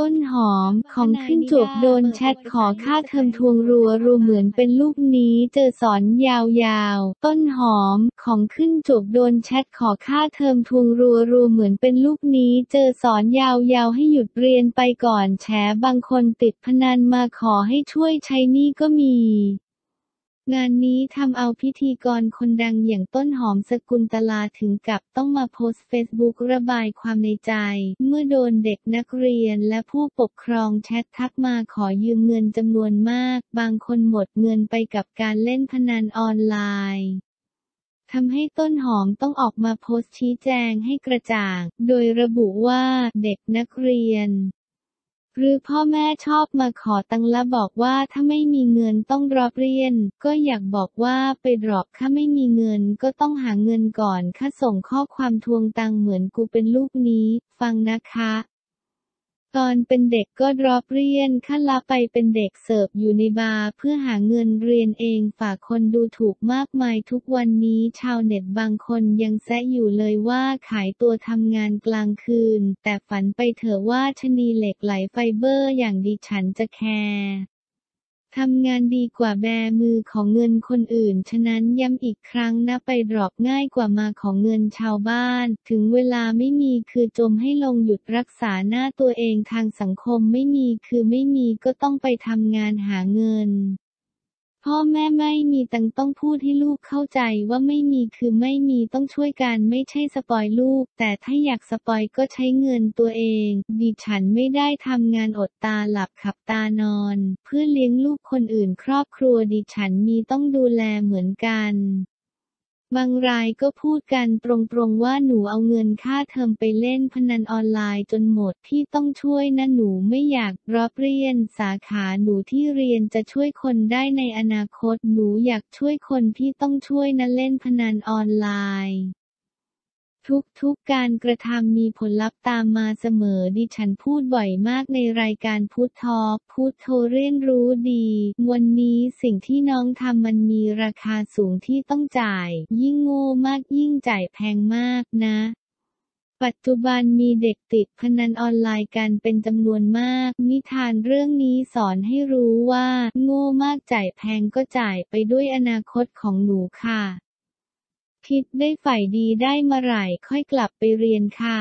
ต้นหอมของขึ้นจบโดนแชทขอค่าเทอมทวงรัวรัวเหมือนเป็นลูกนี้เจอสอนยาวๆ ต้นหอมของขึ้นจบโดนแชทขอค่าเทอมทวงรัวรัวเหมือนเป็นลูกนี้เจอสอนยาวๆ ให้หยุดเรียนไปก่อนแฉบางคนติดพนันมาขอให้ช่วยใช้นี่ก็มี งานนี้ทำเอาพิธีกรคนดังอย่างต้นหอมสกุลตลาถึงกับต้องมาโพสเฟซบุ๊กระบายความในใจ เมื่อโดนเด็กนักเรียนและผู้ปกครองแชททักมาขอยืมเงินจำนวนมาก บางคนหมดเงินไปกับการเล่นพนันออนไลน์ทำให้ต้นหอมต้องออกมาโพสต์ชี้แจงให้กระจ่าง โดยระบุว่าเด็กนักเรียน หรือพ่อแม่ชอบมาขอตังและบอกว่าถ้าไม่มีเงินต้องรอบเรียน ก็อยากบอกว่าไปดรอปถ้าไม่มีเงินก็ต้องหาเงินก่อนค่าส่งข้อความทวงตังเหมือนกูเป็นลูกนี้ ฟังนะคะ ตอนเป็นเด็กก็ drop เรียนขั้นละไปเป็นเด็กเสิร์ฟอยู่ในบาร์เพื่อหาเงินเรียนเองปากคนดูถูกมากมายทุกวันนี้ชาวเน็ตบางคนยังแซะอยู่เลยว่าขายตัวทำงานกลางคืน แต่ฝันไปเถอะว่าชะนีเหล็กไหลไฟเบอร์อย่างดิฉันจะแคร์ ทำงานดีกว่าแบมือขอเงินคนอื่น ฉะนั้นย้ำอีกครั้งนะไป drop ง่ายกว่ามาขอเงินชาวบ้าน ถึงเวลาไม่มีคือจมให้ลงหยุดรักษาหน้าตัวเองทางสังคมไม่มีคือไม่มีก็ต้องไปทำงานหาเงิน พ่อแม่ไม่มีตังต้องพูดให้ลูกเข้าใจว่าไม่มีคือไม่มีต้องช่วยกันไม่ใช่ spoil ลูก แต่ถ้าอยาก spoil ก็ใช้เงินตัวเอง ดิฉันไม่ได้ทำงานอดตาหลับขับตานอน เพื่อเลี้ยงลูกคนอื่นครอบครัวดิฉันมีต้องดูแลเหมือนกัน บางรายก็พูดกันตรงๆว่าหนูเอาเงินค่าเทอมไปเล่นพนันออนไลน์จนหมดที่ต้องช่วยนะหนูไม่อยากรับเรียนสาขาหนูที่เรียนจะช่วยคนได้ในอนาคตหนูอยากช่วยคนที่ต้องช่วยนะเล่นพนันออนไลน์ ทุกๆการกระทำมีผลลัพธ์ตามมาเสมอดิฉันพูดบ่อยมากในรายการพูดทอกพูดโทรเรียนรู้ดี วันนี้สิ่งที่น้องทำมันมีราคาสูงที่ต้องจ่าย ยิ่งโง่มากยิ่งจ่ายแพงมากนะปัจจุบันมีเด็กติดพนันออนไลน์กันเป็นจำนวนมาก นิทานเรื่องนี้สอนให้รู้ว่า โง่มากจ่ายแพงก็จ่ายไปด้วยอนาคตของหนูค่ะ คิดได้ฝ่ายดีได้เมื่อไหร่ค่อยกลับไปเรียนค่ะ